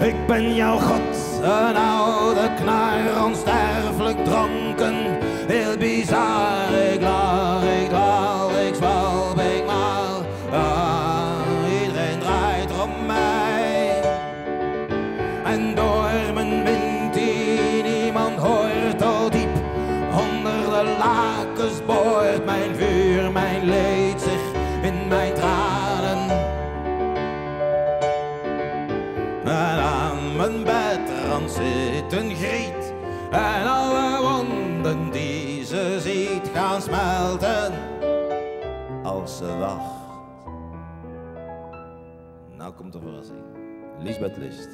Ik ben jouw god, een oude knar, onsterfelijk dronken, heel bizar. Ik lach, ik lach, ik zwalb, ik maal. Ah, iedereen draait om mij. En door mijn wind die niemand hoort, al diep onder de lakens boort mijn vuur, mijn leed zich in mijn zit een griet. En alle wonden die ze ziet gaan smelten als ze wacht. Nou komt de verrassing. Lisbeth List.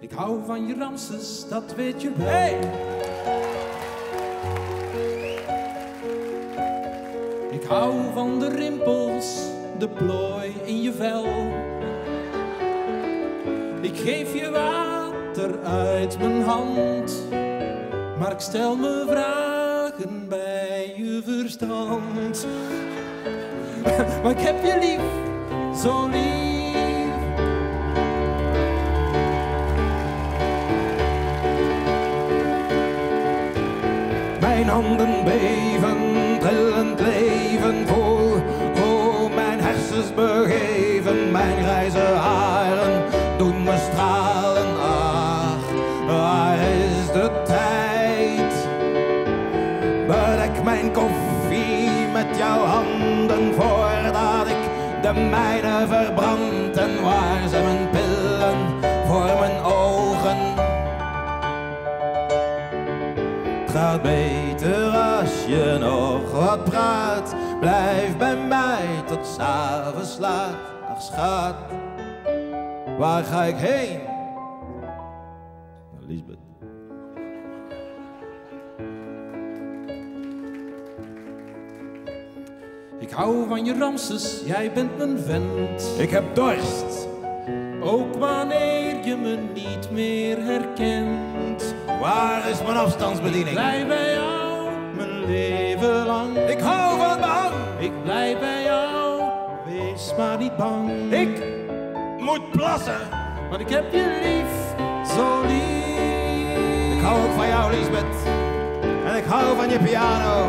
Ik hou van je Ramses, dat weet je wel. Ik hou van de rimpels, de plooi in je vel. Ik geef je water uit mijn hand, maar ik stel me vragen bij je verstand. Maar ik heb je lief, zo lief. Mijn handen beven, trillend leven vol. Oh, mijn hersens begeven, mijn grijze haren doen me stralen. Ach, waar is de tijd? Bedek mijn koffie met jouw handen voordat ik de mijne verbrand. En waar zijn mijn gaat beter als je nog wat praat. Blijf bij mij tot s'avonds laat. Ach schat, waar ga ik heen? Naar Lisbeth. Ik hou van je Ramses, jij bent mijn vent. Ik heb dorst. Ook wanneer je me niet meer herkent. Waar is mijn afstandsbediening? Blijf bij jou mijn leven lang. Ik hou van behang. Ik blijf bij jou, wees maar niet bang. Ik moet plassen. Want ik heb je lief, zo lief. Ik hou ook van jou, Lisbeth. En ik hou van je piano.